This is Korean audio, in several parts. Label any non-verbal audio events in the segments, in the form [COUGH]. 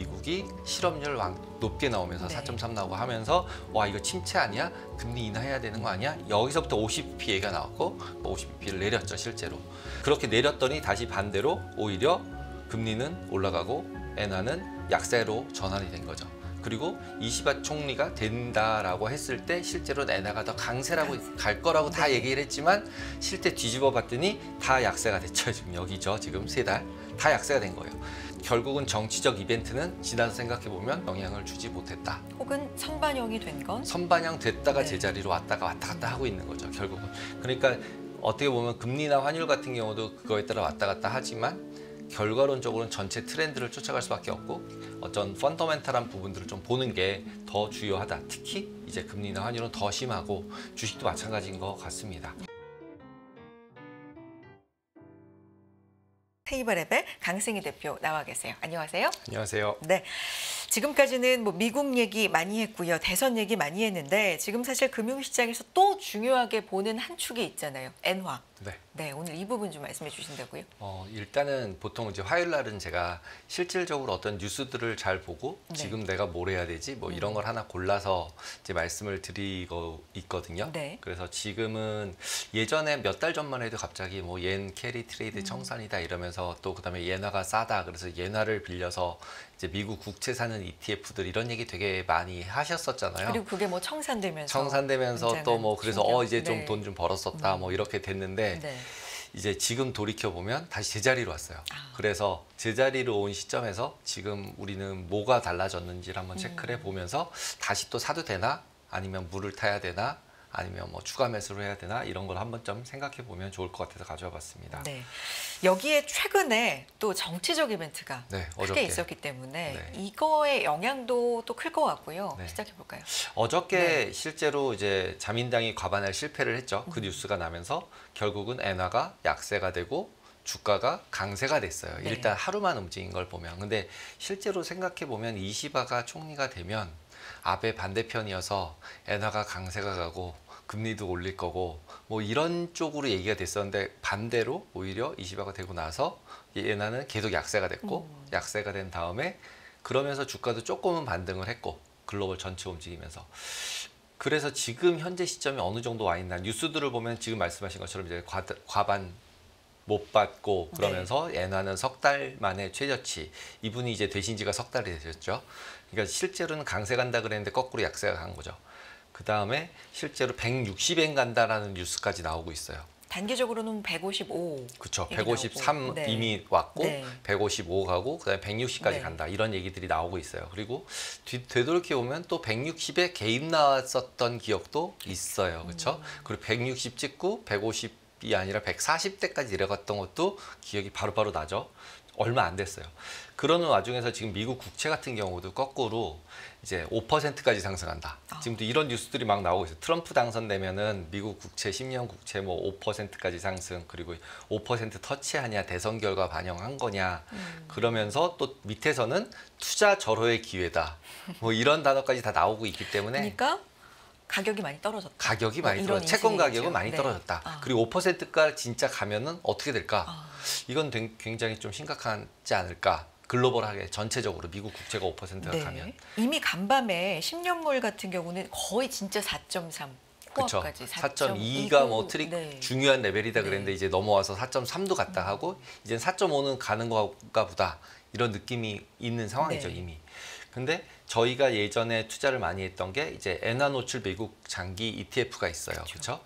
미국이 실업률 왕- 높게 나오면서 네. 4.3 나오고 하면서 와 이거 침체 아니야? 금리 인하해야 되는 거 아니야? 여기서부터 50bp 얘기가 나왔고 50bp를 내렸죠 실제로. 그렇게 내렸더니 다시 반대로 오히려 금리는 올라가고 엔화는 약세로 전환이 된 거죠. 그리고 이시바 총리가 된다라고 했을 때 실제로 엔화가 더 강세라고 갈 거라고 다 네. 얘기를 했지만 실제 뒤집어 봤더니 다 약세가 됐죠. 지금 여기죠. 지금 세 달. 다 약세가 된 거예요. 결국은 정치적 이벤트는 지나서 생각해 보면 영향을 주지 못했다. 혹은 선반영이 된 건 선반영 됐다가 네. 제자리로 왔다가 왔다 갔다 하고 있는 거죠. 결국은. 그러니까 어떻게 보면 금리나 환율 같은 경우도 그거에 따라 왔다 갔다 하지만 결과론적으로는 전체 트렌드를 쫓아갈 수밖에 없고 어떤 펀더멘탈한 부분들을 좀 보는 게 더 주요하다. 특히 이제 금리나 환율은 더 심하고 주식도 마찬가지인 것 같습니다. 테이블 앱의 강승희 대표 나와 계세요. 안녕하세요. 안녕하세요. 네. 지금까지는 뭐 미국 얘기 많이 했고요. 대선 얘기 많이 했는데 지금 사실 금융시장에서 또 중요하게 보는 한 축이 있잖아요. 엔화. 네. 네, 오늘 이 부분 좀 말씀해 주신다고요. 어, 일단은 보통 이제 화요일 날은 제가 실질적으로 어떤 뉴스들을 잘 보고 네. 지금 내가 뭘 해야 되지 뭐 이런 걸 하나 골라서 이제 말씀을 드리고 있거든요. 네. 그래서 지금은 예전에 몇 달 전만 해도 갑자기 뭐 엔 캐리 음. 트레이드 청산이다 이러면서 또 그다음에 엔화가 싸다 그래서 엔화를 빌려서 이제 미국 국채 사는 ETF들 이런 얘기 되게 많이 하셨었잖아요. 그리고 그게 뭐 청산되면서 청산되면서 또 뭐 그래서 충격. 어 이제 좀 네. 돈좀 벌었었다 뭐 이렇게 됐는데 네. 이제 지금 돌이켜 보면 다시 제자리로 왔어요. 아. 그래서 제자리로 온 시점에서 지금 우리는 뭐가 달라졌는지를 한번 체크를 음. 해 보면서 다시 또 사도 되나 아니면 물을 타야 되나 아니면 뭐 추가 매수를 해야 되나 이런 걸 한번 좀 생각해 보면 좋을 것 같아서 가져와 봤습니다. 네. 여기에 최근에 또 정치적 이벤트가 네, 크게 있었기 때문에 네. 이거의 영향도 또 클 것 같고요. 네. 시작해 볼까요? 어저께 네. 실제로 이제 자민당이 과반을 실패를 했죠. 음. 그 뉴스가 나면서 결국은 엔화가 약세가 되고 주가가 강세가 됐어요. 네. 일단 하루만 움직인 걸 보면. 근데 실제로 생각해 보면 이시바가 총리가 되면 아베 반대편이어서 엔화가 강세가 가고 금리도 올릴 거고 뭐 이런 쪽으로 얘기가 됐었는데 반대로 오히려 이시바가 되고 나서 엔화는 계속 약세가 됐고 음. 약세가 된 다음에 그러면서 주가도 조금은 반등을 했고 글로벌 전체 움직이면서 그래서 지금 현재 시점이 어느 정도 와 있나 뉴스들을 보면 지금 말씀하신 것처럼 이제 과, 과반 못 받고 그러면서 엔화는 석 달 만에 최저치 이분이 이제 되신 지가 석 달이 되셨죠. 그러니까 실제로는 강세 간다 그랬는데 거꾸로 약세가 간 거죠. 그 다음에 실제로 160엔 간다라는 뉴스까지 나오고 있어요. 단기적으로는 155. 그렇죠. 얘기 153 나오고. 네. 이미 왔고 네. 155 가고 그다음에 160까지 네. 간다 이런 얘기들이 나오고 있어요. 그리고 뒤, 되돌이켜 보면 또 160에 개입 나왔었던 기억도 있어요. 그렇죠? 그리고 160 찍고 150이 아니라 140대까지 내려갔던 것도 기억이 바로바로 나죠. 얼마 안 됐어요. 그러는 와중에서 지금 미국 국채 같은 경우도 거꾸로 이제 5%까지 상승한다. 아. 지금도 이런 뉴스들이 막 나오고 있어요. 트럼프 당선되면은 미국 국채 10년 국채 뭐 5%까지 상승 그리고 5% 터치하냐 대선 결과 반영한 거냐 음. 그러면서 또 밑에서는 투자 절호의 기회다. 뭐 이런 단어까지 다 나오고 있기 때문에 그러니까 가격이 많이 떨어졌다. 가격이 뭐 많이 이런 떨어 채권 가격은. 많이 네. 떨어졌다. 아. 그리고 5%가 진짜 가면은 어떻게 될까? 아, 이건 된- 굉장히 좀 심각하지 않을까? 글로벌하게 전체적으로 미국 국채가 5%가 네. 가면 이미 간밤에 10년물 같은 경우는 거의 진짜 4.3 그렇죠. 코앞까지 4.2가 뭐 트릭 네. 중요한 레벨이다 그랬는데 네. 이제 넘어와서 4.3도 갔다 하고 이제 4.5는 가는 건가 보다 이런 느낌이 있는 상황이죠 네. 이미. 근데 저희가 예전에 투자를 많이 했던 게 이제 엔화 노출 미국 장기 ETF가 있어요. 그렇죠?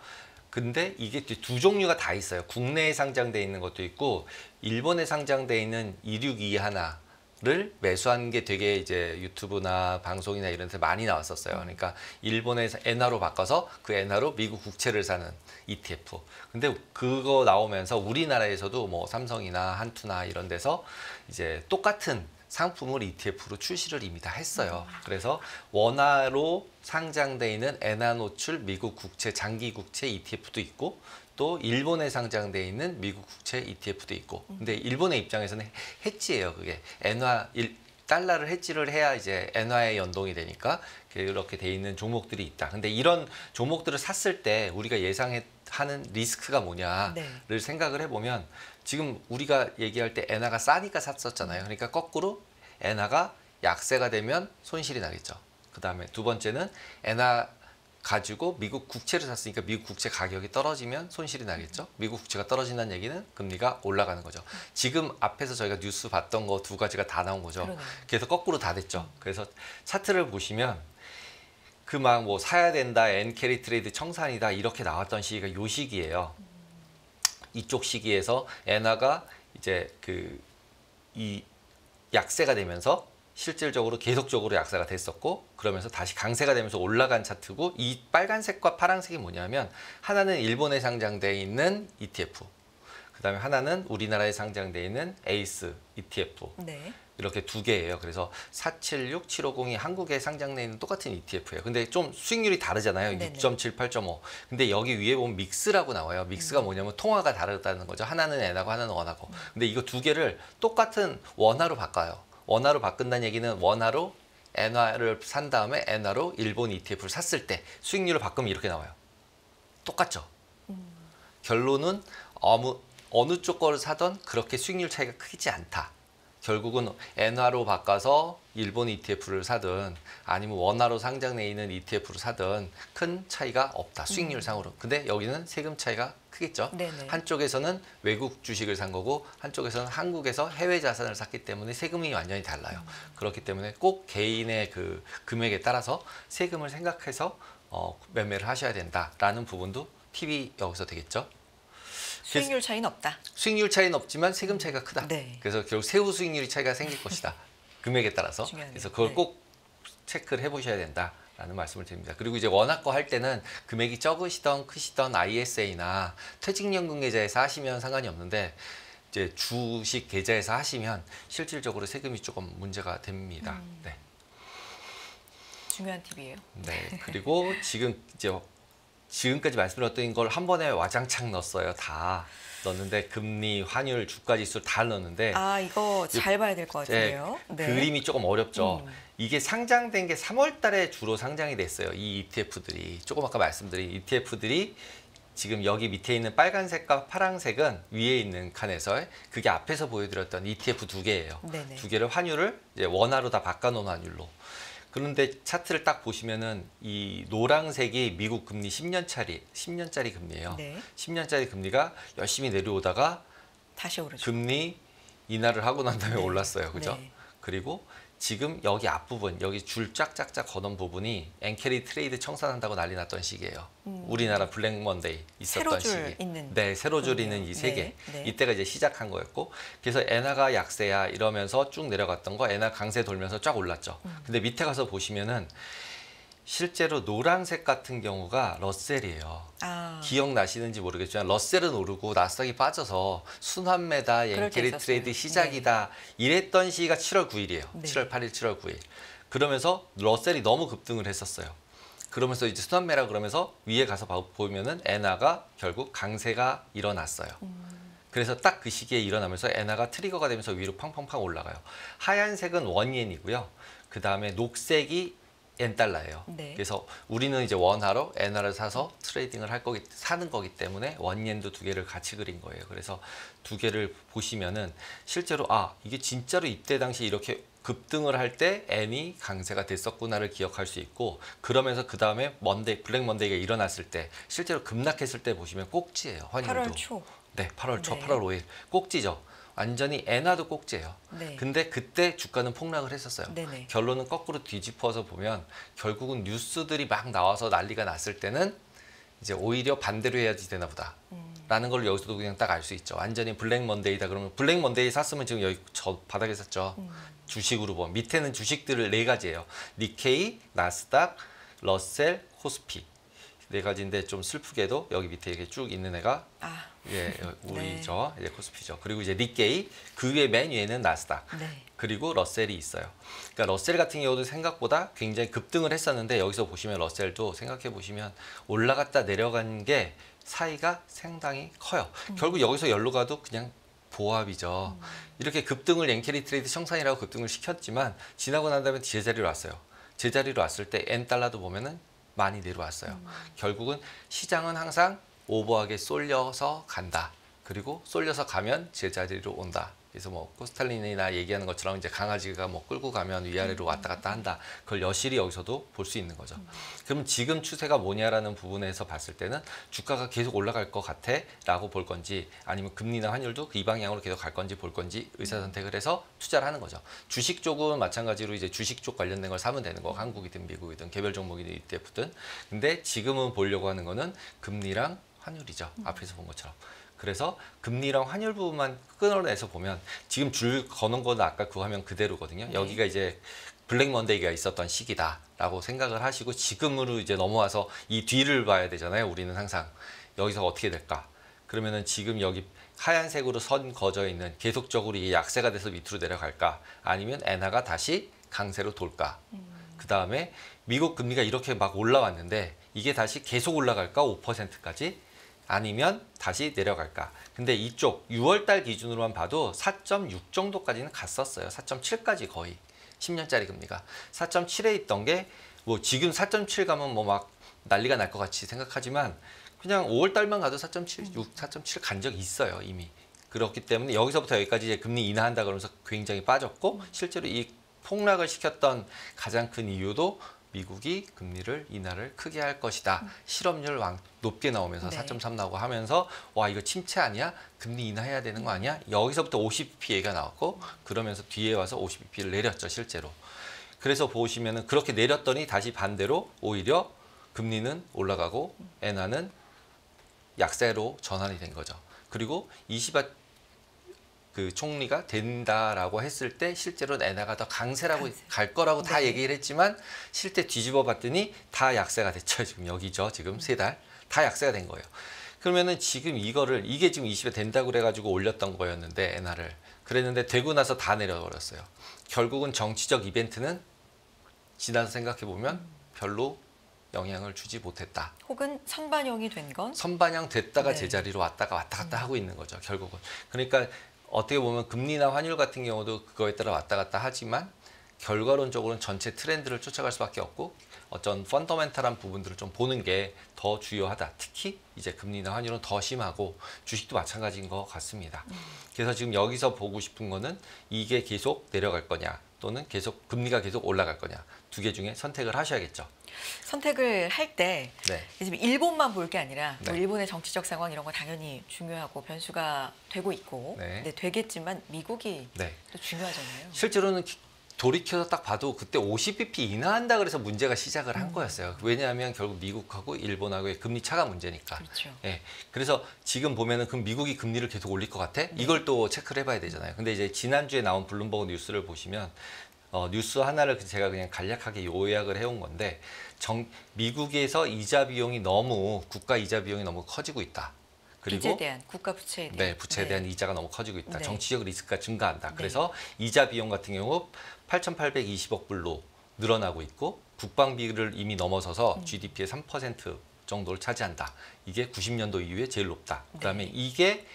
근데 이게 또두 종류가 다 있어요. 국내에 상장돼 있는 것도 있고 일본에 상장돼 있는 262 하나를 매수한 게 되게 이제 유튜브나 방송이나 이런 데 많이 나왔었어요. 그러니까 일본에서 엔화로 바꿔서 그 엔화로 미국 국채를 사는 ETF. 근데 그거 나오면서 우리나라에서도 뭐 삼성이나 한투나 이런 데서 이제 똑같은 상품을 ETF로 출시를 이미 다 했어요. 그래서 원화로 상장돼 있는 엔화 노출 미국 국채 장기 국채 ETF도 있고 또 일본에 상장돼 있는 미국 국채 ETF도 있고. 근데 일본의 입장에서는 해지예요. 그게 엔화 일, 달러를 해지를 해야 이제 엔화에 연동이 되니까 그렇게 돼 있는 종목들이 있다. 근데 이런 종목들을 샀을 때 우리가 예상하는 리스크가 뭐냐를 네. 생각을 해보면 지금 우리가 얘기할 때 엔화가 싸니까 샀었잖아요. 그러니까 거꾸로 엔화가 약세가 되면 손실이 나겠죠. 그 다음에 두 번째는 엔화 가지고 미국 국채를 샀으니까 미국 국채 가격이 떨어지면 손실이 나겠죠. 미국 국채가 떨어진다는 얘기는 금리가 올라가는 거죠. 지금 앞에서 저희가 뉴스 봤던 거 두 가지가 다 나온 거죠. 그러네요. 그래서 거꾸로 다 됐죠. 그래서 차트를 보시면 그 막 뭐 사야 된다, 엔 캐리 트레이드 청산이다 이렇게 나왔던 시기가 요 시기예요. 이쪽 시기에서 엔화가 이제 그 이 약세가 되면서 실질적으로 계속적으로 약세가 됐었고 그러면서 다시 강세가 되면서 올라간 차트고 이 빨간색과 파란색이 뭐냐면 하나는 일본에 상장돼 있는 ETF 그다음에 하나는 우리나라에 상장돼 있는 에이스 ETF 네. 이렇게 두 개예요. 그래서 476, 750이 한국에 상장돼 있는 똑같은 ETF예요. 근데 좀 수익률이 다르잖아요. 네네. 6.7, 8.5. 근데 여기 위에 보면 믹스라고 나와요. 믹스가 뭐냐면 통화가 다르다는 거죠. 하나는 엔하고 하나는 원하고. 근데 이거 두 개를 똑같은 원화로 바꿔요. 원화로 바꾼다는 얘기는 원화로 엔화를 산 다음에 엔화로 일본 ETF를 샀을 때 수익률을 바꾸면 이렇게 나와요. 똑같죠. 결론은 어느, 어느 쪽 거를 사던 그렇게 수익률 차이가 크지 않다. 결국은 엔화로 바꿔서 일본 ETF를 사든 아니면 원화로 상장돼 있는 ETF를 사든 큰 차이가 없다. 수익률 상으로. 근데 여기는 세금 차이가 크겠죠. 네네. 한쪽에서는 외국 주식을 산 거고 한쪽에서는 한국에서 해외 자산을 샀기 때문에 세금이 완전히 달라요. 그렇기 때문에 꼭 개인의 그 금액에 따라서 세금을 생각해서 어, 매매를 하셔야 된다라는 부분도 팁이 여기서 되겠죠. 수익률 차이는 없다. 수익률 차이는 없지만 세금 차이가 크다. 네. 그래서 결국 세후 수익률이 차이가 생길 것이다. [LAUGHS] 금액에 따라서. 중요하네요. 그래서 그걸 네. 꼭 체크를 해보셔야 된다 라는 말씀을 드립니다. 그리고 이제 원화 거 할 때는 금액이 적으시던 크시던 ISA나 퇴직연금 계좌에서 하시면 상관이 없는데 이제 주식 계좌에서 하시면 실질적으로 세금이 조금 문제가 됩니다. 음. 네. 중요한 팁이에요. 네. [LAUGHS] 그리고 지금 이제 지금까지 말씀드렸던 걸 한 번에 와장창 넣었어요. 다 넣었는데 금리, 환율, 주가 지수 다 넣었는데 아 이거 잘 봐야 될것 네, 같은데요. 그림이 조금 어렵죠. 음. 이게 상장된 게 3월 달에 주로 상장이 됐어요. 이 ETF들이. 조금 아까 말씀드린 ETF들이 지금 여기 밑에 있는 빨간색과 파란색은 위에 있는 칸에서 그게 앞에서 보여드렸던 ETF 두 개예요. 네네. 두 개를 환율을 이제 원화로 다 바꿔놓은 환율로. 그런데 차트를 딱 보시면은 이 노란색이 미국 금리 10년짜리 10년짜리 금리예요. 네. 10년짜리 금리가 열심히 내려오다가 다시 오르죠. 금리 인하를 하고 난 다음에 네. 올랐어요. 그죠? 네. 그리고 지금 여기 앞부분, 여기 줄 쫙쫙쫙 거는 부분이 엔캐리 트레이드 청산한다고 난리 났던 시기예요. 음. 우리나라 블랙 먼데이 있었던 세로 줄 시기. 있는 네, 세로 줄. 있는 이 세 개. 네, 네. 이때가 이제 시작한 거였고 그래서 엔화가 약세야 이러면서 쭉 내려갔던 거 엔화 강세 돌면서 쫙 올랐죠. 음. 근데 밑에 가서 보시면은 실제로 노란색 같은 경우가 러셀이에요. 아 기억나시는지 모르겠지만 러셀은 오르고 나스닥이 빠져서 순환매다 있었어요. 트레이드 시작이다 이랬던 시기가 7월 9일이에요. 네. 7월 8일, 7월 9일. 그러면서 러셀이 너무 급등을 했었어요. 그러면서 이제 순환매라 그러면서 위에 가서 봐- 보면은 엔화가 결국 강세가 일어났어요. 음. 그래서 딱 그 시기에 일어나면서 엔화가 트리거가 되면서 위로 팡팡팡 올라가요. 하얀색은 원이엔이고요. 그 다음에 녹색이 엔 달러예요. 네. 그래서 우리는 이제 원화로 엔화를 사서 트레이딩을 할 거기 사는 거기 때문에 원엔도 두 개를 같이 그린 거예요. 그래서 두 개를 보시면은 실제로 아 이게 진짜로 이때 당시 이렇게 급등을 할 때 엔이 강세가 됐었구나를 기억할 수 있고 그러면서 그 다음에 먼데이 블랙 먼데이가 일어났을 때 실제로 급락했을 때 보시면 꼭지예요. 환율도. 8월 초. 네, 8월 초, 네. 8월 5일 꼭지죠. 완전히 엔화도 꼭지예요. 네. 근데 그때 주가는 폭락을 했었어요. 네네. 결론은 거꾸로 뒤집어서 보면 결국은 뉴스들이 막 나와서 난리가 났을 때는 이제 오히려 반대로 해야지 되나 보다. 음. 라는 걸 여기서도 그냥 딱 알 수 있죠. 완전히 블랙 먼데이다 그러면 블랙 먼데이 샀으면 지금 여기 저 바닥에 샀죠. 음. 주식으로 보면 밑에는 주식들을 네 가지예요. 니케이, 나스닥, 러셀, 코스피 네 가지인데 좀 슬프게도 여기 밑에 이렇게 쭉 있는 애가 아 예, 네. 우리죠. 이제 코스피죠. 그리고 이제 니케이 그 위에 맨 위에는 나스닥. 네. 그리고 러셀이 있어요. 그러니까 러셀 같은 경우도 생각보다 굉장히 급등을 했었는데 여기서 보시면 러셀도 생각해 보시면 올라갔다 내려간 게 사이가 상당히 커요. 결국 여기서 열로 가도 그냥 보합이죠. 이렇게 급등을 엔캐리 트레이드 청산이라고 급등을 시켰지만 지나고 난 다음에 제자리로 왔어요. 제자리로 왔을 때 N 달러도 보면은 많이 내려왔어요. 결국은 시장은 항상 오버하게 쏠려서 간다. 그리고 쏠려서 가면 제자리로 온다. 그래서 뭐 코스탈린이나 얘기하는 것처럼 이제 강아지가 뭐 끌고 가면 위아래로 왔다 갔다 한다. 그걸 여실히 여기서도 볼 수 있는 거죠. 그럼 지금 추세가 뭐냐라는 부분에서 봤을 때는 주가가 계속 올라갈 것 같아 라고 볼 건지 아니면 금리나 환율도 그 이 방향으로 계속 갈 건지 볼 건지 의사 선택을 해서 투자를 하는 거죠. 주식 쪽은 마찬가지로 이제 주식 쪽 관련된 걸 사면 되는 거. 한국이든 미국이든 개별 종목이든 ETF든. 근데 지금은 보려고 하는 거는 금리랑 환율이죠. 앞에서 본 것처럼. 그래서 금리랑 환율 부분만 끊어내서 보면 지금 줄 거는 거는 아까 그 화면 그대로거든요. 네. 여기가 이제 블랙 먼데이가 있었던 시기다라고 생각을 하시고 지금으로 이제 넘어와서 이 뒤를 봐야 되잖아요. 우리는 항상 여기서 어떻게 될까? 그러면은 지금 여기 하얀색으로 선 거져 있는 계속적으로 이게 약세가 돼서 밑으로 내려갈까? 아니면 엔화가 다시 강세로 돌까? 그 다음에 미국 금리가 이렇게 막 올라왔는데 이게 다시 계속 올라갈까? 5%까지? 아니면 다시 내려갈까? 근데 이쪽 6월 달 기준으로만 봐도 4.6 정도까지는 갔었어요. 4.7까지 거의 10년짜리 금리가 4.7에 있던 게 뭐 지금 4.7 가면 뭐 막 난리가 날 것 같이 생각하지만 그냥 5월 달만 가도 4.7, 6, 4.7 간 적이 있어요 이미. 그렇기 때문에 여기서부터 여기까지 이제 금리 인하한다 그러면서 굉장히 빠졌고 실제로 이 폭락을 시켰던 가장 큰 이유도 미국이 금리를 인하를 크게 할 것이다. 실업률 왕 높게 나오면서 네. 4.3 나오고 하면서 와 이거 침체 아니야? 금리 인하해야 되는 거 아니야? 여기서부터 50bp 얘기가 나왔고 그러면서 뒤에 와서 50bp를 내렸죠 실제로. 그래서 보시면은 그렇게 내렸더니 다시 반대로 오히려 금리는 올라가고 엔화는 약세로 전환이 된 거죠. 그리고 이시바 그 총리가 된다라고 했을 때 실제로 엔화가 더 강세라고 강세. 갈 거라고 다 네. 얘기를 했지만 실제 뒤집어 봤더니 다 약세가 됐죠. 지금 여기죠. 지금 세달 다 약세가 된 거예요. 그러면은 지금 이거를 이게 지금 20에 된다고 그래가지고 올렸던 거였는데 엔화를 그랬는데 되고 나서 다 내려버렸어요. 결국은 정치적 이벤트는 지나서 생각해 보면 별로 영향을 주지 못했다. 혹은 선반영이 된 건 선반영 됐다가 네. 제자리로 왔다가 왔다 갔다 하고 있는 거죠. 결국은. 그러니까 어떻게 보면 금리나 환율 같은 경우도 그거에 따라 왔다 갔다 하지만 결과론적으로는 전체 트렌드를 쫓아갈 수밖에 없고 어떤 펀더멘탈한 부분들을 좀 보는 게 더 주요하다. 특히 이제 금리나 환율은 더 심하고 주식도 마찬가지인 것 같습니다. 그래서 지금 여기서 보고 싶은 거는 이게 계속 내려갈 거냐 또는 계속 금리가 계속 올라갈 거냐 두 개 중에 선택을 하셔야겠죠. 선택을 할때 네. 지금 일본만 볼 게 아니라 또 네. 일본의 정치적 상황 이런 거 당연히 중요하고 변수가 되고 있고 네. 네, 되겠지만 미국이 네. 또 중요하잖아요. 실제로는 기- 돌이켜서 딱 봐도 그때 50bp 인하한다 그래서 문제가 시작을 한 거였어요. 왜냐하면 결국 미국하고 일본하고의 금리 차가 문제니까. 그렇죠. 예. 그래서 지금 보면은 그럼 미국이 금리를 계속 올릴 것 같아? 이걸 또 체크를 해봐야 되잖아요. 근데 이제 지난주에 나온 블룸버그 뉴스를 보시면 어, 뉴스 하나를 제가 그냥 간략하게 요약을 해온 건데 정, 미국에서 이자 비용이 너무 국가 이자 비용이 너무 커지고 있다. 그리고 대한 국가 부채에 대한 네, 부채에 대한 이자가 너무 커지고 있다. 네. 정치적 리스크가 증가한다. 네. 그래서 이자 비용 같은 경우 8,820억 불로 늘어나고 있고 국방비를 이미 넘어서서 음. GDP의 3% 정도를 차지한다. 이게 90년도 이후에 제일 높다. 그다음에 네. 이게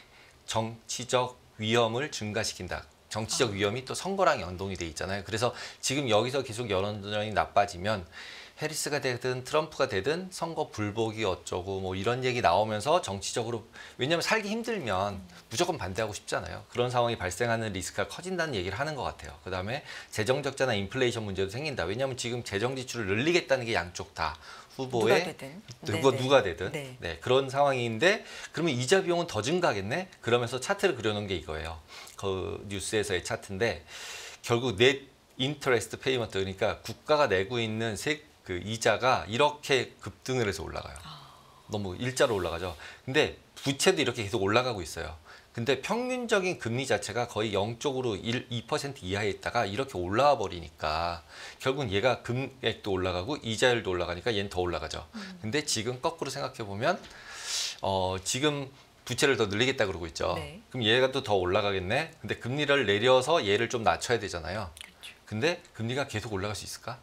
정치적 위험을 증가시킨다. 정치적 아. 위험이 또 선거랑 연동이 돼 있잖아요. 그래서 지금 여기서 계속 여론전이 나빠지면 해리스가 되든 트럼프가 되든 선거 불복이 어쩌고 뭐 이런 얘기 나오면서 정치적으로 왜냐하면 살기 힘들면 무조건 반대하고 싶잖아요. 그런 상황이 발생하는 리스크가 커진다는 얘기를 하는 것 같아요. 그 다음에 재정 적자나 인플레이션 문제도 생긴다. 왜냐하면 지금 재정 지출을 늘리겠다는 게 양쪽 다 후보의 누가 되든 누가 네네. 누가 되든 네. 네. 그런 상황인데 그러면 이자 비용은 더 증가하겠네. 그러면서 차트를 그려놓은 게 이거예요. 그 뉴스에서의 차트인데 결국 net interest payment 그러니까 국가가 내고 있는 세, 그 이자가 이렇게 급등을 해서 올라가요. 너무 일자로 올라가죠. 근데 부채도 이렇게 계속 올라가고 있어요. 근데 평균적인 금리 자체가 거의 0쪽으로 1, 2% 이하에 있다가 이렇게 올라와 버리니까 결국은 얘가 금액도 올라가고 이자율도 올라가니까 얘는 더 올라가죠. 근데 지금 거꾸로 생각해 보면 어, 지금 부채를 더 늘리겠다 그러고 있죠. 네. 그럼 얘가 또 더 올라가겠네. 근데 금리를 내려서 얘를 좀 낮춰야 되잖아요. 그렇죠. 근데 금리가 계속 올라갈 수 있을까?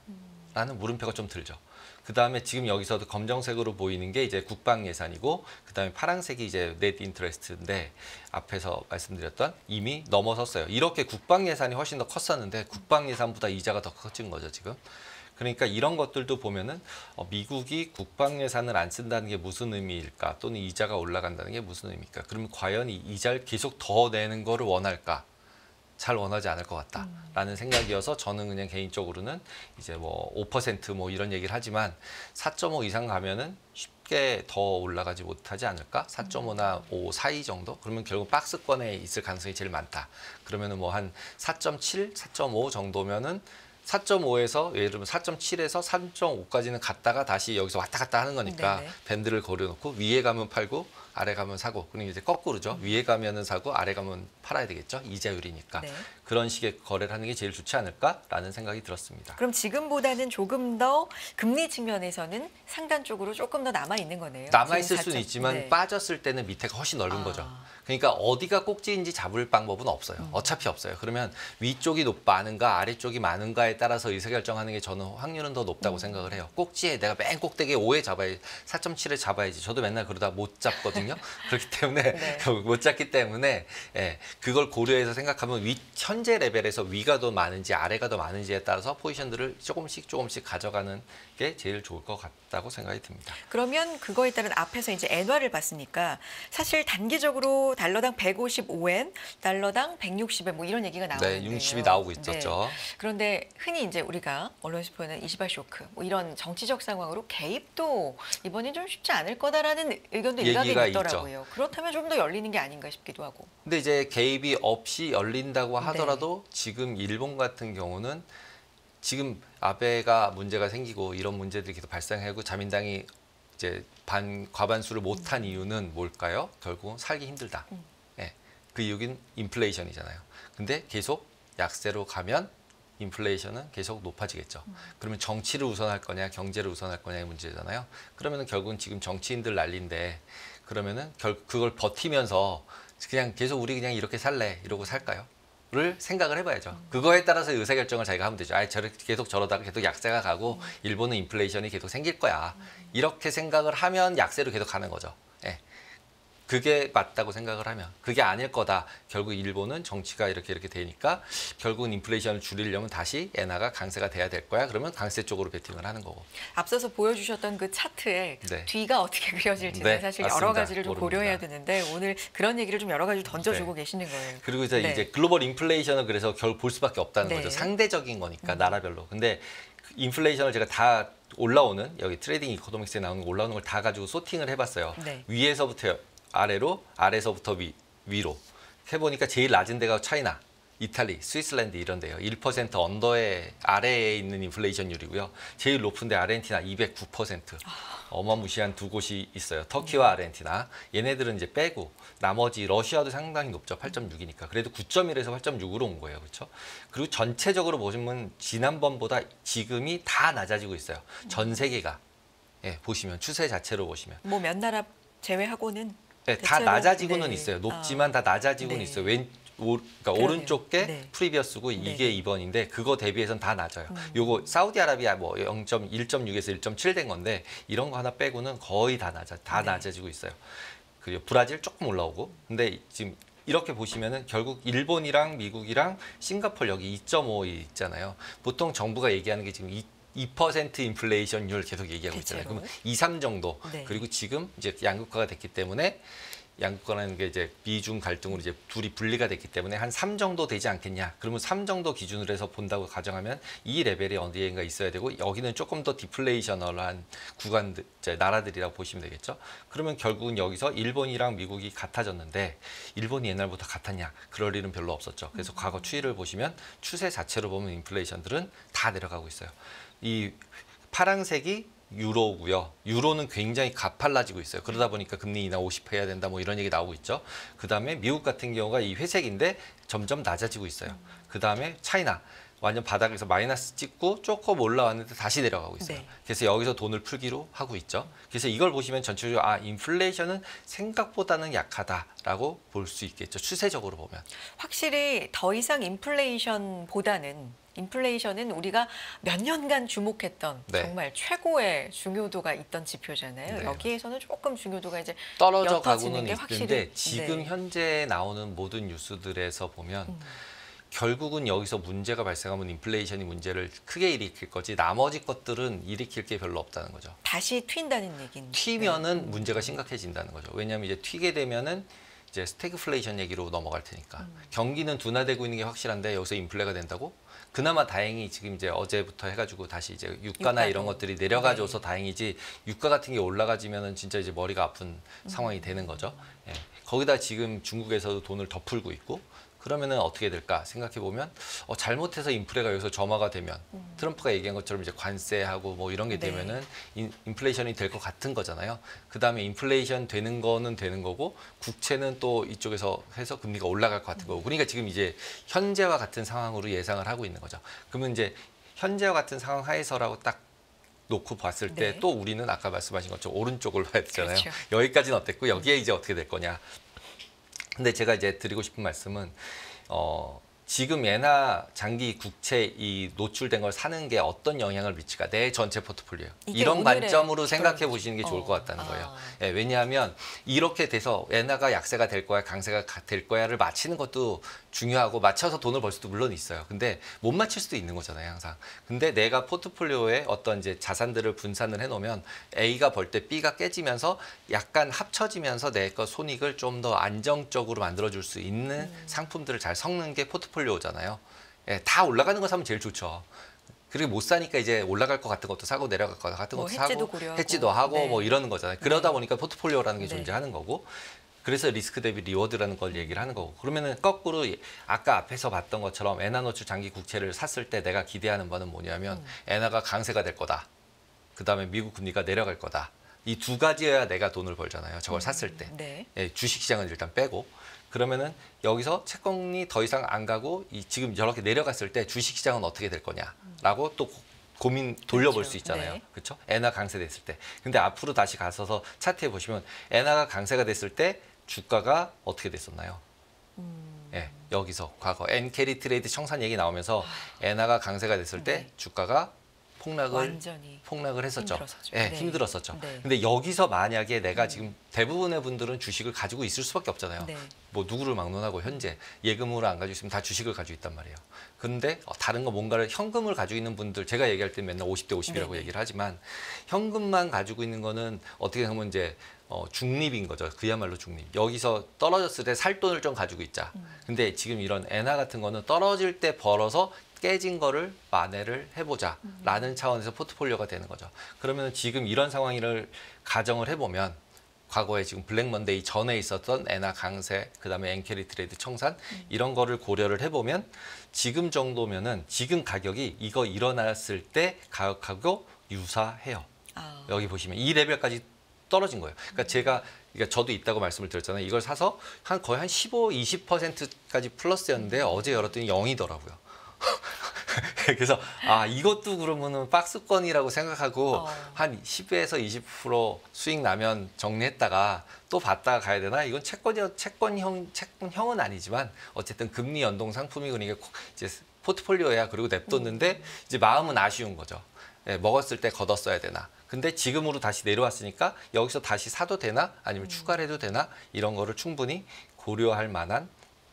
라는 물음표가 좀 들죠. 그 다음에 지금 여기서도 검정색으로 보이는 게 이제 국방 예산이고 그 다음에 파란색이 이제 넷 인트레스트인데 앞에서 말씀드렸던 이미 넘어섰어요. 이렇게 국방 예산이 훨씬 더 컸었는데 국방 예산보다 이자가 더 커진 거죠 지금. 그러니까 이런 것들도 보면은 어, 미국이 국방 예산을 안 쓴다는 게 무슨 의미일까 또는 이자가 올라간다는 게 무슨 의미일까 그러면 과연 이 이자를 계속 더 내는 거를 원할까 잘 원하지 않을 것 같다라는 생각이어서 저는 그냥 개인적으로는 이제 뭐 5%뭐 이런 얘기를 하지만 4.5 이상 가면은 쉽게 더 올라가지 못하지 않을까? 4.5나 5 사이 정도? 그러면 결국 박스권에 있을 가능성이 제일 많다. 그러면은 뭐 한 4.7, 4.5 정도면은 4.5에서 예를 들면 4.7에서 3.5까지는 갔다가 다시 여기서 왔다 갔다 하는 거니까 네네. 밴드를 걸어놓고 위에 가면 팔고 아래 가면 사고 그럼 이제 거꾸로죠 위에 가면은 사고 아래 가면 팔아야 되겠죠 이자율이니까 네. 그런 식의 거래를 하는 게 제일 좋지 않을까라는 생각이 들었습니다. 그럼 지금보다는 조금 더 금리 측면에서는 상단 쪽으로 조금 더 남아 있는 거네요. 남아 있을 수는 4.0. 있지만 네. 빠졌을 때는 밑에가 훨씬 넓은 아. 거죠. 그러니까 어디가 꼭지인지 잡을 방법은 없어요. 음. 어차피 없어요. 그러면 위쪽이 높 많은가 아래쪽이 많은가에 따라서 의사결정하는 게 저는 확률은 더 음. 높다고 생각을 해요. 꼭지에 내가 맨 꼭대기에 5에 잡아야 4.7에 잡아야지. 저도 맨날 그러다 못 잡거든요. [LAUGHS] 그렇기 때문에 네. 못 잡기 때문에 예, 그걸 고려해서 생각하면 위, 현재 레벨에서 위가 더 많은지 아래가 더 많은지에 따라서 포지션들을 조금씩 조금씩 가져가는 게 제일 좋을 것 같다고 생각이 듭니다. 그러면 그거에 따른 앞에서 이제 엔화를 봤으니까 사실 단기적으로 달러당 155엔, 달러당 160엔 뭐 이런 얘기가 나오는데요. 네, 60이 나오고 네. 있었죠. 그런데 흔히 이제 우리가 언론에서 보는 이시바 쇼크 뭐 이런 정치적 상황으로 개입도 이번엔 좀 쉽지 않을 거다라는 의견도 일각에 있더라고요. 그렇다면 좀 더 열리는 게 아닌가 싶기도 하고. 근데 이제 개입이 없이 열린다고 네. 하더라도 지금 일본 같은 경우는 지금 아베가 문제가 생기고 이런 문제들이 계속 발생하고 자민당이 이제 반 과반수를 음. 못한 이유는 뭘까요? 결국은 살기 힘들다. 예. 그 이유는 인플레이션이잖아요. 근데 계속 약세로 가면 인플레이션은 계속 높아지겠죠. 음. 그러면 정치를 우선할 거냐, 경제를 우선할 거냐의 문제잖아요. 그러면은 결국은 지금 정치인들 난리인데 그러면은 결 그걸 버티면서 그냥 계속 우리 그냥 이렇게 살래 이러고 살까요? 를 생각을 해봐야죠. 그거에 따라서 의사결정을 자기가 하면 되죠. 아, 저렇게 계속 저러다가 계속 약세가 가고 일본은 인플레이션이 계속 생길 거야. 이렇게 생각을 하면 약세로 계속 가는 거죠. 예. 그게 맞다고 생각을 하면 그게 아닐 거다. 결국 일본은 정치가 이렇게 이렇게 되니까 결국은 인플레이션을 줄이려면 다시 엔화가 강세가 돼야 될 거야. 그러면 강세 쪽으로 베팅을 하는 거고. 앞서서 보여주셨던 그 차트에 네. 뒤가 어떻게 그려질지는 네, 사실 여러 맞습니다. 가지를 좀 모릅니다. 고려해야 되는데 오늘 그런 얘기를 좀 여러 가지 던져주고 네. 계시는 거예요. 그리고 이제, 네. 이제 글로벌 인플레이션을 그래서 결국 볼 수밖에 없다는 네. 거죠. 상대적인 거니까 나라별로. 근데 그 인플레이션을 제가 다 올라오는 여기 트레이딩 이코노믹스에 나오는 거 올라오는 걸 다 가지고 sorting을 해봤어요. 네. 위에서부터 아래로, 아래서부터 위, 위로 해보니까 제일 낮은 데가 차이나, 이탈리, 스위스랜드 이런 데요. 1% under에 아래에 있는 인플레이션율이고요. 제일 높은 데 아르헨티나 209%. 어마무시한 두 곳이 있어요. 터키와 아르헨티나. 얘네들은 이제 빼고 나머지 러시아도 상당히 높죠. 8.6이니까. 그래도 9.1에서 8.6으로 온 거예요. 그렇죠? 그리고 전체적으로 보시면 지난번보다 지금이 다 낮아지고 있어요. 전 세계가. 예, 보시면 추세 자체로 보시면 뭐 몇 나라 제외하고는 네, 다 낮아지고는 네. 있어요. 높지만 다 낮아지고는 네. 있어요. 왼 오, 그러니까 그러네요. 오른쪽 게 네. 프리비어스고 이게 네. 2번인데 그거 대비해서는 다 낮아요. 음. 요거 사우디아라비아 뭐 0.1.6에서 1.7 된 건데 이런 거 하나 빼고는 거의 다 낮아 다 네. 낮아지고 있어요. 그 브라질 조금 올라오고 근데 지금 이렇게 보시면은 결국 일본이랑 미국이랑 싱가폴 여기 2.5 있잖아요. 보통 정부가 얘기하는 게 지금 2 2% 인플레이션율 계속 얘기하고 있잖아요. 그러면 2, 3 정도. 네. 그리고 지금 이제 양극화가 됐기 때문에 게 이제 미중 갈등으로 이제 둘이 분리가 됐기 때문에 한3 정도 되지 않겠냐. 그러면 3 정도 기준으로 해서 본다고 가정하면 이 레벨이 어디에인가 있어야 되고 여기는 조금 더 디플레이셔널한 구간들, 나라들이라고 보시면 되겠죠. 그러면 결국은 여기서 일본이랑 미국이 같아졌는데 일본이 옛날부터 같았냐? 그럴 일은 별로 없었죠. 그래서 과거 추이를 보시면 추세 자체로 보면 인플레이션들은 다 내려가고 있어요. 이 파란색이 유로고요. 유로는 굉장히 가팔라지고 있어요. 그러다 보니까 금리 인하 50 해야 된다 뭐 이런 얘기 나오고 있죠. 그다음에 미국 같은 경우가 이 회색인데 점점 낮아지고 있어요. 그다음에 차이나 완전 바닥에서 마이너스 찍고 조금 올라왔는데 다시 내려가고 있어요. 네. 그래서 여기서 돈을 풀기로 하고 있죠. 그래서 이걸 보시면 전체적으로 아 인플레이션은 생각보다는 약하다라고 볼 수 있겠죠. 추세적으로 보면. 확실히 더 이상 인플레이션보다는 인플레이션은 우리가 몇 년간 주목했던 네. 정말 최고의 중요도가 있던 지표잖아요. 네. 여기에서는 조금 중요도가 이제 떨어져 가고는 게 있는데 지금 네. 현재 나오는 모든 뉴스들에서 보면 음. 결국은 여기서 문제가 발생하면 인플레이션이 문제를 크게 일으킬 거지 나머지 것들은 일으킬 게 별로 없다는 거죠. 다시 튄다는 얘기는 튀면은 문제가 심각해진다는 거죠. 왜냐하면 이제 튀게 되면은 이제 스태그플레이션 얘기로 넘어갈 테니까 음. 경기는 둔화되고 있는 게 확실한데 여기서 인플레가 된다고? 그나마 다행히 지금 이제 어제부터 해가지고 다시 이제 유가나 유가도. 이런 것들이 내려가줘서 네. 다행이지 유가 같은 게 올라가지면은 진짜 이제 머리가 아픈 상황이 되는 거죠. 예. 거기다 지금 중국에서도 돈을 더 풀고 있고 그러면은 어떻게 될까 생각해 보면 어, 잘못해서 인플레가 여기서 점화가 되면 트럼프가 얘기한 것처럼 이제 관세하고 뭐 이런 게 네. 되면은 인, 인플레이션이 될 것 같은 거잖아요. 그 다음에 인플레이션 되는 거는 되는 거고 국채는 또 이쪽에서 해서 금리가 올라갈 것 같은 거고. 그러니까 지금 이제 현재와 같은 상황으로 예상을 하고 있는 거죠. 그러면 이제 현재와 같은 상황 하에서라고 딱 놓고 봤을 때 네. 또 우리는 아까 말씀하신 것처럼 오른쪽을 봐야 되잖아요. 그렇죠. 여기까지는 어땠고 여기에 이제 어떻게 될 거냐. 근데 제가 이제 드리고 싶은 말씀은 어 지금 예나 장기 국채 이 노출된 걸 사는 게 어떤 영향을 미칠까 내 전체 포트폴리오에 이게 이런 관점으로 생각해. 보시는 게 좋을 어. 것 같다는 아. 거예요. 예, 왜냐하면 이렇게 돼서 엔화가 약세가 될 거야, 강세가 가- 될 거야를 맞히는 것도 중요하고 맞춰서 돈을 벌 수도 물론 있어요. 근데 못 맞출 수도 있는 거잖아요, 항상. 근데 내가 포트폴리오에 어떤 이제 자산들을 분산을 해놓으면 A가 벌 때 B가 깨지면서 약간 합쳐지면서 내 거 손익을 좀 더 안정적으로 만들어줄 수 있는 음. 상품들을 잘 섞는 게 포트폴리오 잖아요. 예, 다 올라가는 거 사면 제일 좋죠. 그리고 못 사니까 이제 올라갈 것 같은 것도 사고 내려갈 것 같은 뭐 것도 헤지도 사고 고려하고. 헤지도 하고 네. 뭐 이러는 거잖아요. 그러다 네. 보니까 포트폴리오라는 게 네. 존재하는 거고 그래서 리스크 대비 reward라는 걸 얘기를 하는 거고 그러면은 거꾸로 예- 아까 앞에서 봤던 것처럼 엔화 노출 장기 국채를 샀을 때 내가 기대하는 바는 뭐냐면 음. 엔화가 강세가 될 거다. 그다음에 미국 금리가 내려갈 거다. 이 두 가지여야 내가 돈을 벌잖아요. 저걸 샀을 때. 네. 예, 주식시장은 일단 빼고 그러면은 여기서 채권이 더 이상 안 가고 이 지금 저렇게 내려갔을 때 주식시장은 어떻게 될 거냐라고 또 고- 고민 돌려볼 그렇죠. 수 있잖아요. 네. 그렇죠? 엔화 강세 됐을 때. 근데 앞으로 다시 가서서 차트에 보시면 엔화가 강세가 됐을 때 주가가 어떻게 됐었나요? 음. 예, 여기서 과거 엔캐리 트레이드 청산 얘기 나오면서 엔화가 강세가 됐을 때 네. 주가가 폭락을 폭락을 했었죠. 힘들었었죠. 예, 네. 힘들었었죠. 네. 근데 여기서 만약에 내가 지금 대부분의 분들은 주식을 가지고 있을 수밖에 없잖아요. 네. 뭐 누구를 막론하고 현재 예금으로 안 가지고 있으면 다 주식을 가지고 있단 말이에요. 근데 어, 다른 거 뭔가를 현금을 가지고 있는 분들 제가 얘기할 때 맨날 50대 50이라고 네네. 얘기를 하지만 현금만 가지고 있는 거는 어떻게 보면 이제 어, 중립인 거죠. 그야말로 중립. 여기서 떨어졌을 때 살 돈을 좀 가지고 있자. 음. 근데 지금 이런 엔화 같은 거는 떨어질 때 벌어서 깨진 거를 만회를 해보자 라는 차원에서 포트폴리오가 되는 거죠. 그러면 지금 이런 상황을 가정을 해보면 과거에 지금 블랙 먼데이 전에 있었던 엔화 강세, 그다음에 엔캐리 트레이드 청산 이런 거를 고려를 해보면 지금 정도면은 지금 가격이 이거 일어났을 때 가격하고 유사해요. 아. 여기 보시면 이 레벨까지 떨어진 거예요. 그러니까 제가 그러니까 저도 있다고 말씀을 드렸잖아요. 이걸 사서 한 거의 한 15, 20%까지 플러스였는데 어제 열었더니 0이더라고요. [LAUGHS] 그래서 아 이것도 그러면은 박스권이라고 생각하고 어. 한 10에서 20% 수익 나면 정리했다가 또 받다가 가야 되나? 이건 채권이 채권형 채권형은 아니지만 어쨌든 금리 연동 상품이 그러니까 코- 이제 포트폴리오야 그리고 냅뒀는데 이제 마음은 아쉬운 거죠. 예, 먹었을 때 걷었어야 되나? 근데 지금으로 다시 내려왔으니까 여기서 다시 사도 되나? 아니면 추가를 해도 되나? 이런 거를 충분히 고려할 만한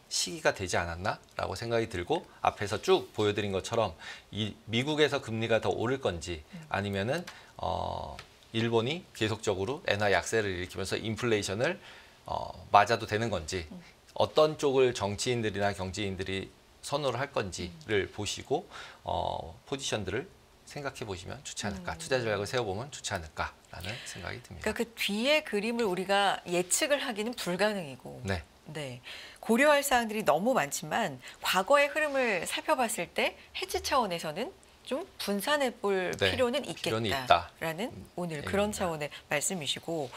시기가 되지 않았나라고 생각이 들고 앞에서 쭉 보여드린 것처럼 이 미국에서 금리가 더 오를 건지 아니면은 어 일본이 계속적으로 엔화 약세를 일으키면서 인플레이션을 어 맞아도 되는 건지 어떤 쪽을 정치인들이나 경제인들이 선호를 할 건지를 보시고 어 포지션들을 생각해 보시면 좋지 않을까 투자 전략을 세워보면 좋지 않을까라는 생각이 듭니다. 그러니까 그 뒤의 그림을 우리가 예측을 하기는 불가능이고 네. 네. 고려할 사항들이 너무 많지만 과거의 흐름을 살펴봤을 때 해지 차원에서는 좀 분산해 볼 네, 필요는 있겠다라는 있다. 오늘 네, 그런. 차원의 말씀이시고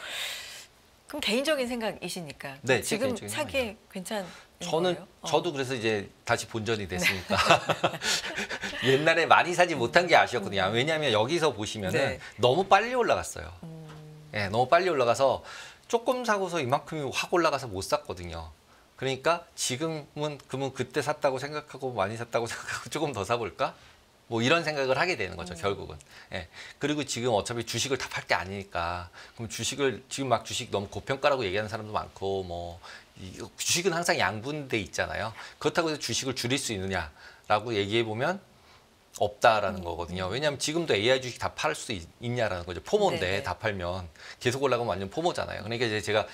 그럼 개인적인 생각이시니까 네, 제 지금 사기에 괜찮은 저는 거예요? 어. 저도 그래서 이제 다시 본전이 됐으니까 [LAUGHS] 옛날에 많이 사지 못한 게 아쉬웠거든요. 왜냐하면 여기서 보시면은 네. 너무 빨리 올라갔어요. 음, 예, 너무 빨리 올라가서 조금 사고서 이만큼이 확 올라가서 못 샀거든요. 그러니까 지금은 그러면 그때 샀다고 생각하고 많이 샀다고 [LAUGHS] 생각하고 조금 더 사볼까? 뭐 이런 생각을 하게 되는 거죠 결국은. 예. 그리고 지금 어차피 주식을 다 팔 게 아니니까 그럼 주식을 지금 막 주식 너무 고평가라고 얘기하는 사람도 많고 뭐 이, 주식은 항상 양분돼 있잖아요. 그렇다고 해서 주식을 줄일 수 있느냐라고 얘기해 보면 없다라는 거거든요. 왜냐하면 지금도 AI 주식 다 팔 수 있냐라는 거죠. 포모인데 네네. 다 팔면 계속 올라가면 완전 포모잖아요. 그러니까 이제 제가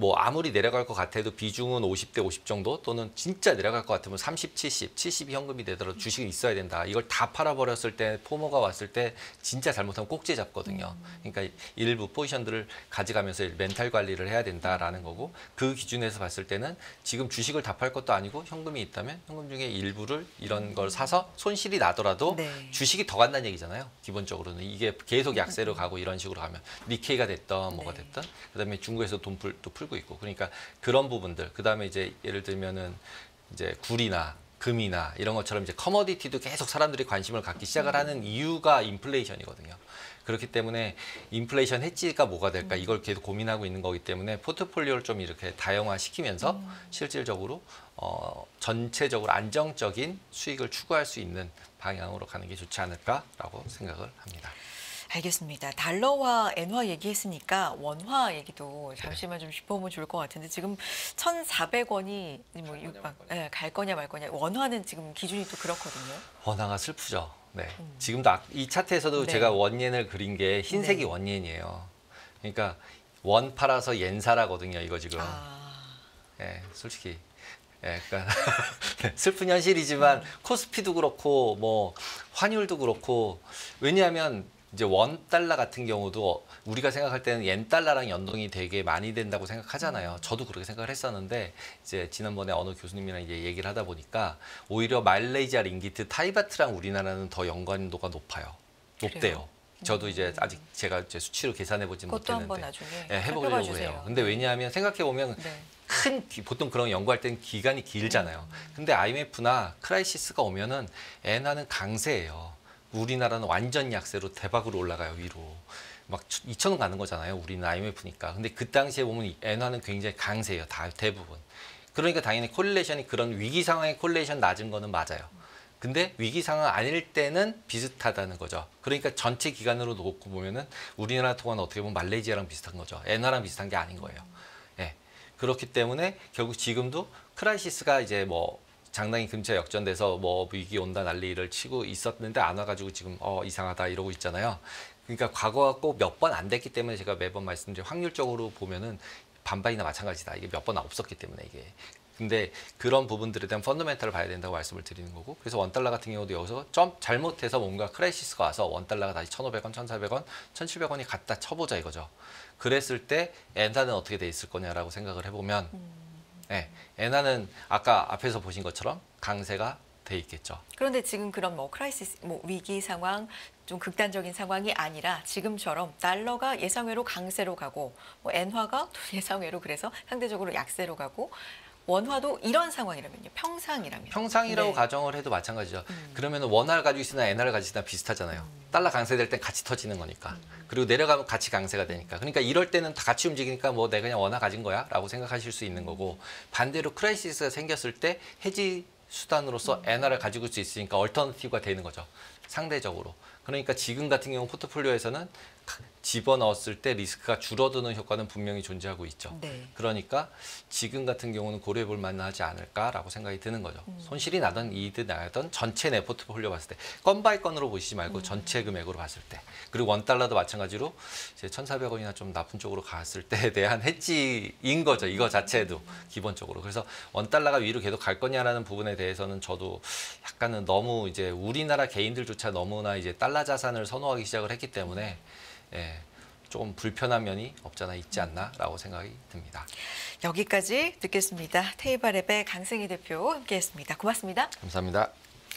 뭐 아무리 내려갈 것 같아도 비중은 50대 50 정도 또는 진짜 내려갈 것 같으면 30, 70, 70이 현금이 되더라도 주식은 있어야 된다. 이걸 다 팔아버렸을 때 포모가 왔을 때 진짜 잘못하면 꼭지 잡거든요. 그러니까 일부 포지션들을 가져가면서 멘탈 관리를 해야 된다라는 거고 그 기준에서 봤을 때는 지금 주식을 다 팔 것도 아니고 현금이 있다면 현금 중에 일부를 이런 걸 사서 손실이 나더라도 네. 주식이 더 간다는 얘기잖아요. 기본적으로는 이게 계속 약세로 가고 이런 식으로 가면 니케이가 됐던 뭐가 네. 됐던 그다음에 중국에서 돈 풀, 또 풀고 있고. 그러니까 그런 부분들. 그다음에 이제 예를 들면은 이제 구리나 금이나 이런 것처럼 이제 commodity도 계속 사람들이 관심을 갖기 시작을 하는 이유가 인플레이션이거든요. 그렇기 때문에 인플레이션 헤지가 뭐가 될까? 이걸 계속 고민하고 있는 거기 때문에 포트폴리오를 좀 이렇게 다양화 시키면서 실질적으로 어, 전체적으로 안정적인 수익을 추구할 수 있는 방향으로 가는 게 좋지 않을까라고 생각을 합니다. 알겠습니다. 달러와 엔화 얘기했으니까 원화 얘기도 잠시만 좀 짚어보면 좋을 것 같은데 지금 1,400원이 뭐 육박 예, 갈 거냐 말 거냐 원화는 지금 기준이 또 그렇거든요. 원화가 슬프죠. 네. 지금도 악- 이 차트에서도 네. 제가 원옌을 그린 게 흰색이 네. 원옌이에요. 그러니까 원 팔아서 옌 사라거든요. 이거 지금. 아, 예, 솔직히. 예, 그러니까 [LAUGHS] 네, 슬픈 현실이지만 코스피도 그렇고 뭐 환율도 그렇고 왜냐하면 이제 원 달러 같은 경우도 우리가 생각할 때는 옌 달러랑 연동이 되게 많이 된다고 생각하잖아요. 저도 그렇게 생각을 했었는데 이제 지난번에 어느 교수님이랑 이제 얘기를 하다 보니까 오히려 말레이시아 링기트 타이바트랑 우리나라는 더 연관도가 높아요. 높대요. 그래요? 저도 이제 아직 제가 이제 수치로 계산해 그것도 못했는데 예, 해보려고. 해요. 근데 왜냐하면 생각해 보면 네. 큰 기- 보통 그런 연구할 때는 기간이 길잖아요. 근데 IMF나 crisis가 오면은 엔화는 강세예요. 우리나라는 완전 약세로 대박으로 올라가요 위로. 막 2천 원 가는 거잖아요. 우리는 IMF니까. 근데 그 당시에 보면 이 엔화는 굉장히 강세예요. 다 대부분. 그러니까 당연히 correlation이 그런 위기 상황에 correlation 낮은 거는 맞아요. 근데 위기 상황 아닐 때는 비슷하다는 거죠. 그러니까 전체 기간으로 놓고 보면은 우리나라 통화는 어떻게 보면 말레이시아랑 비슷한 거죠. 엔화랑 비슷한 게 아닌 거예요. 예. 그렇기 때문에 결국 지금도 crisis가 이제 뭐 장단기 금리차 역전돼서 뭐 위기 온다 난리를 치고 있었는데 안 와가지고 지금 어 이상하다 이러고 있잖아요. 그러니까 과거가 꼭 몇 번 안 됐기 때문에 제가 매번 말씀드린 확률적으로 보면은 반반이나 마찬가지다. 이게 몇 번 없었기 때문에 이게. 근데 그런 부분들에 대한 펀더멘탈을 봐야 된다고 말씀을 드리는 거고 그래서 원달러 같은 경우도 여기서 점 잘못해서 뭔가 crisis가 와서 원달러가 다시 1,500원, 1,400원, 1,700원이 갔다 쳐보자 이거죠. 그랬을 때 엔화는 어떻게 돼 있을 거냐라고 생각을 해보면 예, 엔화는 아까 앞에서 보신 것처럼 강세가 돼 있겠죠. 그런데 지금 그런 뭐 crisis, 뭐 위기 상황, 좀 극단적인 상황이 아니라 지금처럼 달러가 예상외로 강세로 가고, 뭐 엔화가 또 [LAUGHS] 예상외로 그래서 상대적으로 약세로 가고, 원화도 이런 상황이라면요, 평상이라면. 평상이라고 네. 가정을 해도 마찬가지죠. 그러면 원화를 가지고 있으나 엔화를 가지고 있으나 비슷하잖아요. 달러 강세될 땐 같이 터지는 거니까. 그리고 내려가면 같이 강세가 되니까. 그러니까 이럴 때는 다 같이 움직이니까 뭐 내가 그냥 원화 가진 거야 라고 생각하실 수 있는 거고 반대로 crisis가 생겼을 때 헤지 수단으로서 엔화를 가지고 있을 수 있으니까 alternative가 되는 거죠. 상대적으로. 그러니까 지금 같은 경우 포트폴리오에서는 집어넣었을 때 리스크가 줄어드는 효과는 분명히 존재하고 있죠. 네. 그러니까 지금 같은 경우는 고려해 볼 만하지 않을까라고 생각이 드는 거죠. 음. 손실이 나던 이익이 나던 전체 내 포트폴리오 봤을 때 건 by 건으로 보시지 말고 음. 전체 금액으로 봤을 때 그리고 원 달러도 마찬가지로 이제 1,400원이나 좀 나쁜 쪽으로 갔을 때에 대한 헤지인 거죠. 이거 자체도 기본적으로. 그래서 원 달러가 위로 계속 갈 거냐라는 부분에 대해서는 저도 약간은 너무 이제 우리나라 개인들조차 너무나 이제 달러 자산을 선호하기 시작을 했기 때문에 예, 조금 불편한 면이 없잖아 있지 않나라고 생각이 듭니다. 여기까지 듣겠습니다. 테이바랩의 강승희 대표 함께했습니다. 고맙습니다. 감사합니다.